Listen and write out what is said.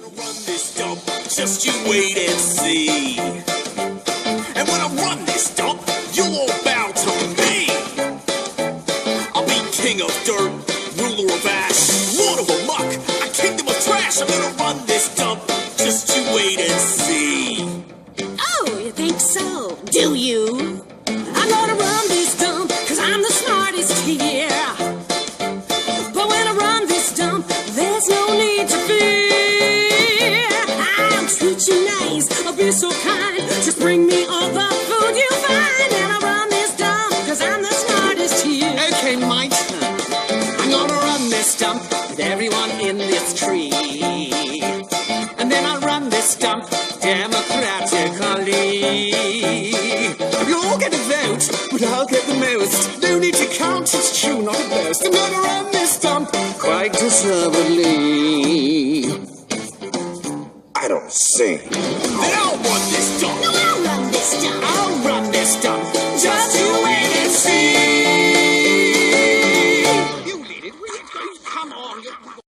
gonna run this dump, just you wait and see. And when I run this dump, you'll all bow to me. I'll be king of dirt, ruler of ash, lord of amok, a kingdom of trash. I'm gonna run this dump, just you wait and see. Oh, you think so? Do you? I'll be so kind. Just bring me all the food you find. And I'll run this dump, cause I'm the smartest here. Okay, my turn. I'm gonna run this dump with everyone in this tree. And then I'll run this dump democratically. You all get a vote, but I'll get the most. No need to count, it's true, not a boast. I'm gonna run this dump quite deservedly don't sing. They I'll run this dump. No, I'll run this dump. I'll run this dump. Just you wait and see. You did it. Come on.